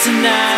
tonight.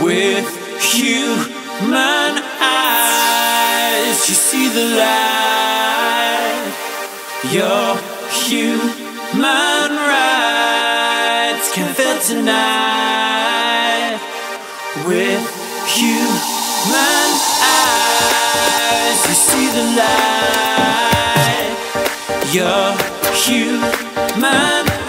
With human eyes, you see the light. Your human rights can feel tonight. With human eyes, you see the light. Your human